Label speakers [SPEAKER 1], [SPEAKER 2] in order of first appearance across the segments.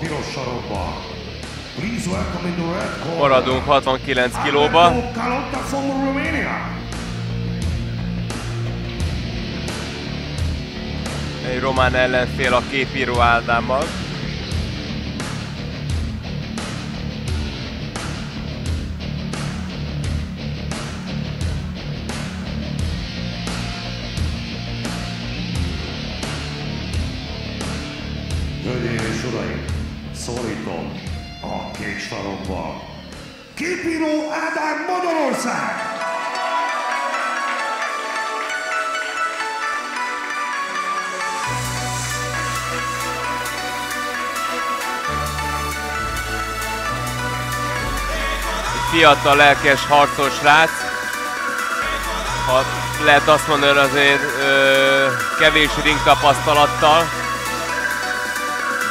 [SPEAKER 1] piros sarokba.
[SPEAKER 2] Maradunk 69 kilóba. Egy román ellenfél a képíró Ádámmal.
[SPEAKER 1] Hölgyeim és uraim, szólítom a kék sarokba. Kipiró Ádám Magyarország!
[SPEAKER 2] Fiatal, lelkes, harcos srác. Ha lehet azt mondani, azért ö, kevés ring tapasztalattal.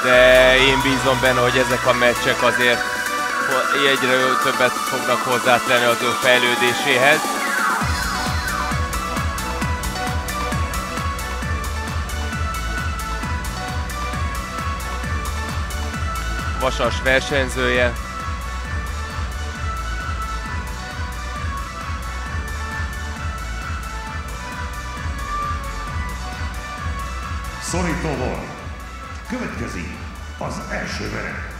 [SPEAKER 2] De én bízom benne, hogy ezek a meccsek azért egyre többet fognak hozzátenni az ő fejlődéséhez. Vasas versenyzője,
[SPEAKER 1] Szorító volt. Következik az első verek.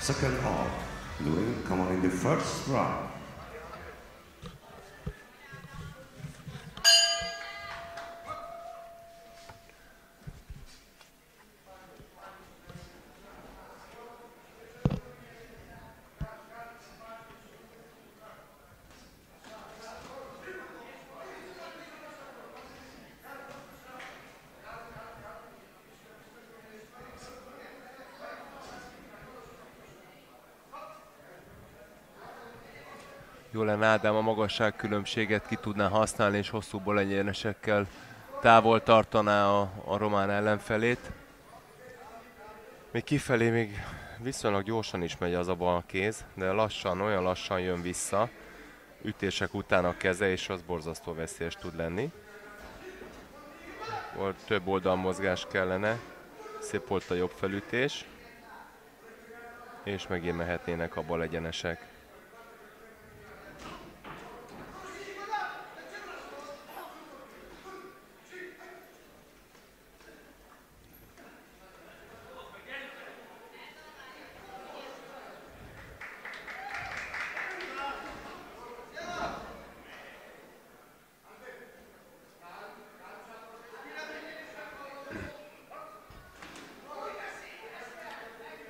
[SPEAKER 1] Second out. Louis, come on in the first round.
[SPEAKER 2] Jó lenne Ádám a magasság különbséget ki tudná használni, és hosszúból egyenesekkel távol tartaná a, a román ellenfelét. Még kifelé még viszonylag gyorsan is megy az a bal kéz, de lassan, olyan lassan jön vissza. Ütések után a keze, és az borzasztó veszélyes tud lenni. Volt több oldalmozgás kellene. Szép volt a jobb felütés. És megint mehetnének a bal egyenesek.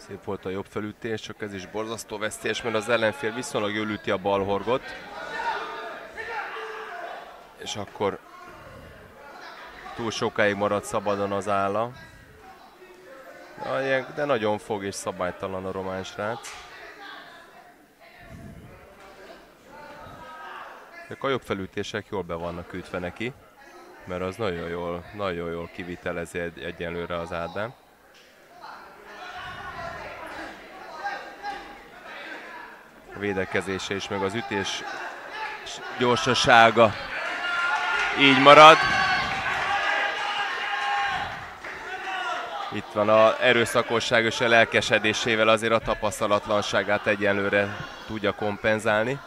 [SPEAKER 2] Szép volt a jobb felütés, csak ez is borzasztó veszélyes, mert az ellenfél viszonylag jól üti a balhorgot. És akkor túl sokáig marad szabadon az álla. De, nagyon fog és szabálytalan a román srác. A jobb felütések jól be vannak ütve neki, mert az nagyon jól, nagyon jól kivitelezi egy, egyenlőre az Ádám. Védekezése is, meg az ütés gyorsasága így marad. Itt van a erőszakosság és a lelkesedésével azért a tapasztalatlanságát egyenlőre tudja kompenzálni.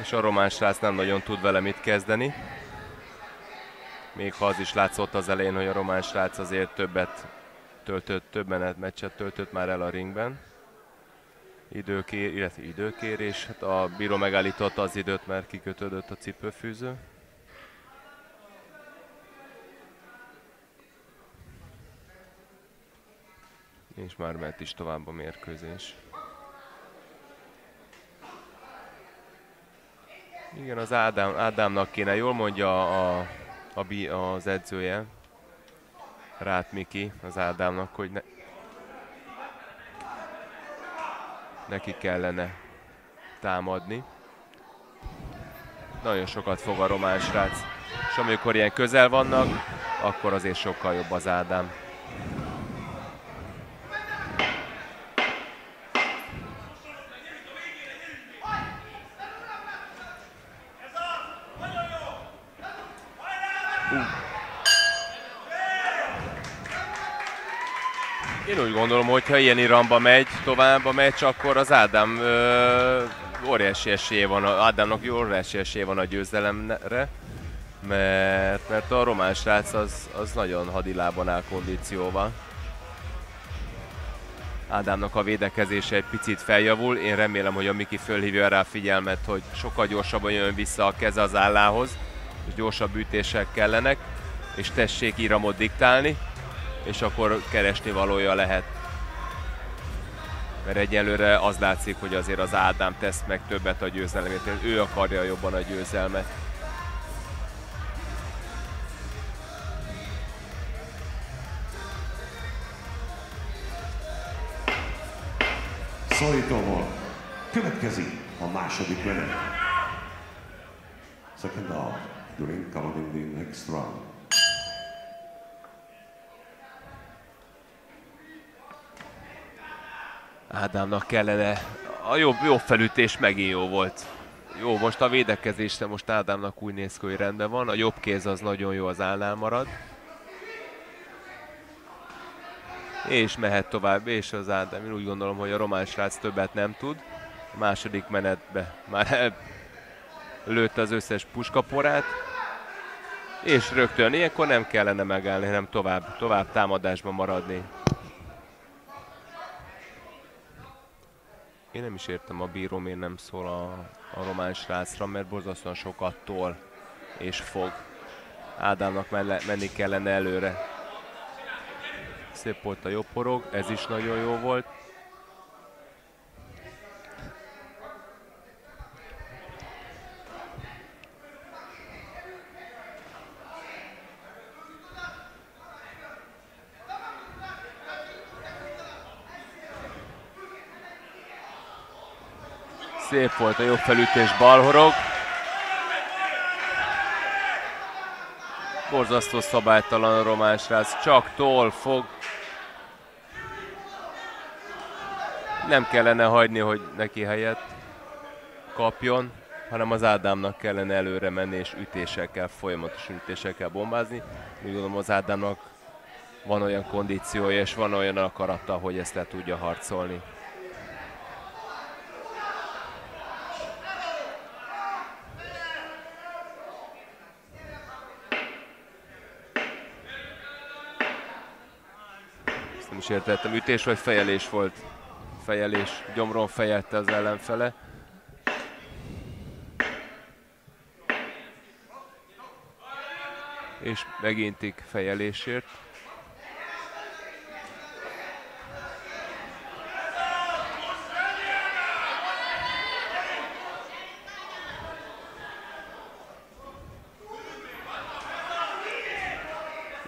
[SPEAKER 2] És a román srác nem nagyon tud vele mit kezdeni. Még ha az is látszott az elején, hogy a román srác azért többet töltött, több menet meccset töltött már el a ringben. Időkér, illetve időkérés, hát a bíró megállította az időt, mert kikötődött a cipőfűző. És már ment is tovább a mérkőzés. Igen, az Ádám, Ádámnak kéne, jól mondja a, a, bi- az edzője, Rát Miki, az Ádámnak, hogy ne, neki kellene támadni. Nagyon sokat fog a román srác. És amikor ilyen közel vannak, akkor azért sokkal jobb az Ádám. Én úgy gondolom, hogy ha ilyen iramba megy tovább a meccs, akkor az Ádám ö, óriási esélye van, Ádámnak óriási esélye van a győzelemre, mert, mert a román srác az, az nagyon hadilában áll kondícióval. Ádámnak a védekezése egy picit feljavul. Én remélem, hogy a Miki fölhívja rá a figyelmet, hogy sokkal gyorsabban jön vissza a keze az állához, és gyorsabb ütések kellenek, és tessék íramot diktálni, és akkor keresni valója lehet. Mert egyelőre az látszik, hogy azért az Ádám tesz meg többet a győzelemért, ő akarja jobban a győzelmet.
[SPEAKER 1] Szólítóval következik a második menet. Second half, during coming in the next round.
[SPEAKER 2] Ádámnak kellene, a jobb, jobb felütés megint jó volt. Jó, most a védekezésre most Ádámnak úgy néz ki, hogy rendben van. A jobb kéz az nagyon jó, az állnál marad. És mehet tovább, és az Ádám. Én úgy gondolom, hogy a román srác többet nem tud. A második menetbe már lőtte az összes puskaporát. És rögtön ilyenkor nem kellene megállni, hanem tovább, tovább támadásban maradni. Én nem is értem, a bíró miért nem szól a, a román srácra, mert borzasztóan sokat tol és fog. Ádámnak menne, menni kellene előre. Szép volt a jobb porog, ez is nagyon jó volt. Szép volt a jobb felütés, balhorog. Borzasztó szabálytalan a román srác, csak tol, fog. Nem kellene hagyni, hogy neki helyet kapjon, hanem az Ádámnak kellene előre menni, és ütésekkel, folyamatos ütésekkel bombázni. Úgy gondolom az Ádámnak van olyan kondíciója, és van olyan akarata, hogy ezt le tudja harcolni. Nem is értettem, ütés vagy fejelés volt? Fejelés, gyomron fejelte az ellenfele. És megintik fejelésért.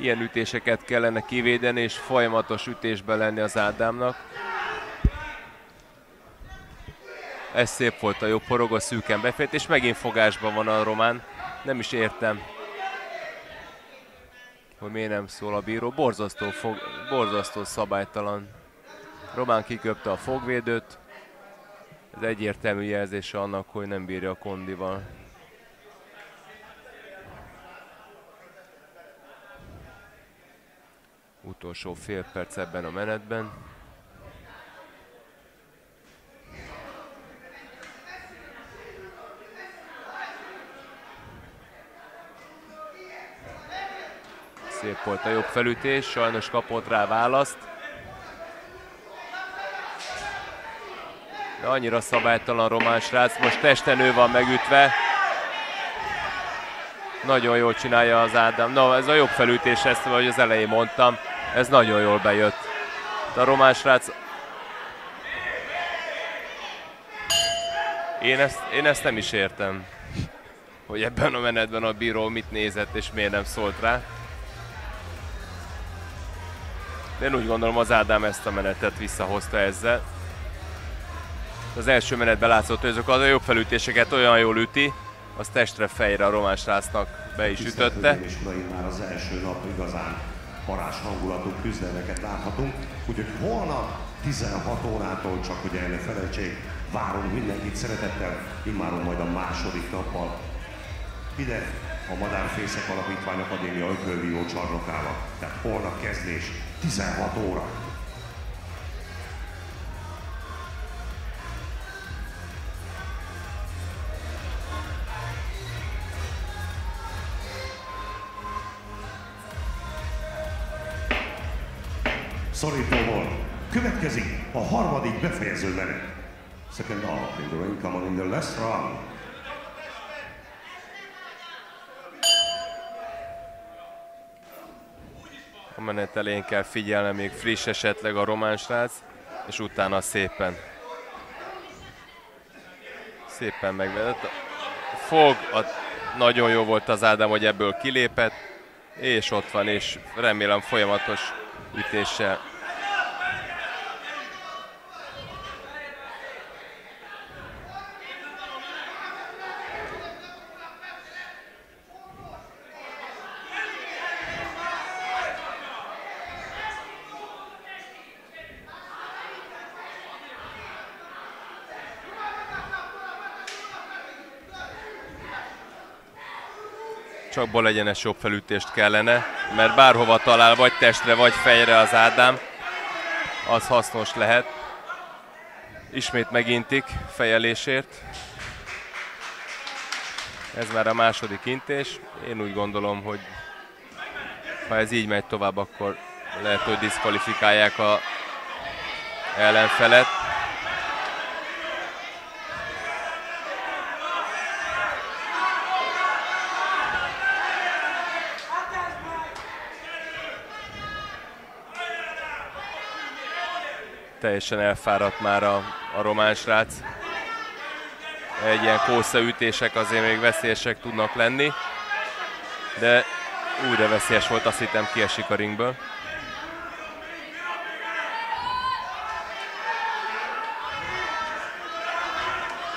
[SPEAKER 2] Ilyen ütéseket kellene kivédeni, és folyamatos ütésben lenni az Ádámnak. Ez szép volt a jobb porog, a szűken befejt, és megint fogásban van a román. Nem is értem, hogy miért nem szól a bíró. Borzasztó, fog, borzasztó szabálytalan. Román kiköpte a fogvédőt. Ez egyértelmű jelzése annak, hogy nem bírja a kondival. Utolsó fél perc ebben a menetben. Szép volt a jobb felütés, sajnos kapott rá választ. De annyira szabálytalan román srác, most testen ő van megütve. Nagyon jól csinálja az Ádám. No, ez a jobb felütés, ezt vagy az elején mondtam. Ez nagyon jól bejött. A román srác... Én ezt, én ezt nem is értem. Hogy ebben a menetben a bíró mit nézett és miért nem szólt rá. De én úgy gondolom az Ádám ezt a menetet visszahozta ezzel. Az első menetben látszott, hogy azok a jobb felütéseket olyan jól üti, az testre fejre a román srácnak be is ütötte.
[SPEAKER 1] És már az első nap igazán parás hangulatú küzdelmeket láthatunk, úgyhogy holnap 16 órától csak, hogy el ne felejtsék, várunk mindenkit szeretettel, immáron majd a második nappal. Ide a Madárfészek Alapítvány Akadémia Ökölvívó csarnokába. Tehát holnap kezdés, 16 óra. Szorítóból. Következik a harmadik befejező menet. Second half in the ring, come on in the last round.
[SPEAKER 2] A menet elején kell figyelni, még friss esetleg a román srác, és utána szépen. Szépen megvedett. Fog, a, nagyon jó volt az Ádám, hogy ebből kilépett, és ott van, és remélem folyamatos with their shot. Csak bal egyenes jobb felütést kellene, mert bárhova talál, vagy testre, vagy fejre az Ádám, az hasznos lehet. Ismét megintik fejelésért. Ez már a második intés. Én úgy gondolom, hogy ha ez így megy tovább, akkor lehet, hogy diszkvalifikálják a ellenfelet. Teljesen elfáradt már a, a román srác. Egy ilyen kószaütések azért még veszélyesek tudnak lenni, de újra veszélyes volt, azt hittem kiesik a ringből.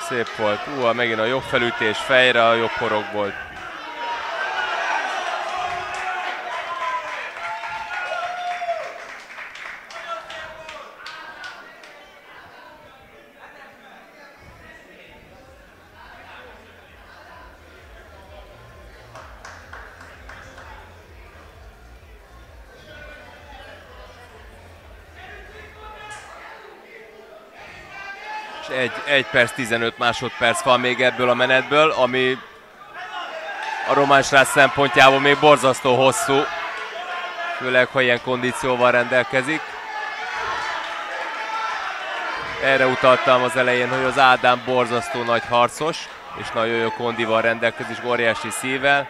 [SPEAKER 2] Szép volt. Ú, megint a jobb felütés fejre, a jobb horog volt. Egy, egy perc 15 másodperc van még ebből a menetből, ami a román srác szempontjából még borzasztó hosszú, főleg ha ilyen kondícióval rendelkezik. Erre utaltam az elején, hogy az Ádám borzasztó nagy harcos, és nagyon jó kondival rendelkezik, óriási szívvel.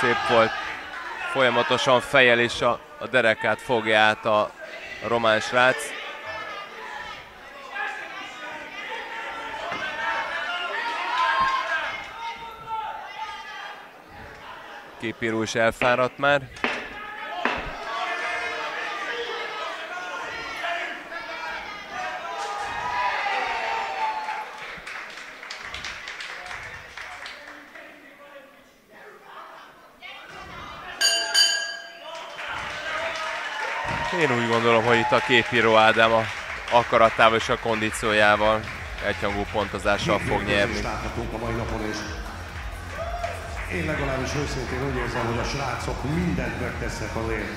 [SPEAKER 2] Szép volt folyamatosan fejel és a, a derekát fogja át a, román srác. Képíró is elfáradt már. Én úgy gondolom, hogy itt a képíró Ádám a akaratával és a kondíciójával egyhangú pontozással fog nyerni.
[SPEAKER 1] Láthatunk a mai napon, és én legalábbis őszintén úgy érzem, hogy a srácok mindent megtesznek azért,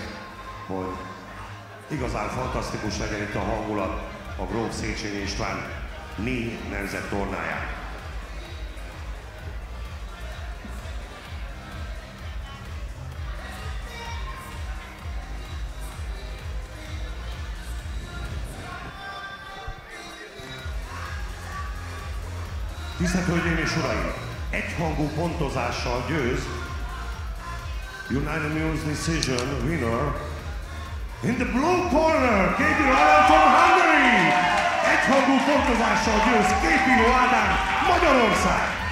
[SPEAKER 1] hogy igazán fantasztikus legyen itt a hangulat a Gróf Széchenyi István négy nemzet tornáján. Tisztelt Hölgyeim és Uraim! Egyhangú pontozással győz Unanimous Decision winner in the blue corner, Képíró Ádám from Hungary! Egyhangú pontozással győz Képíró Ádám Magyarország!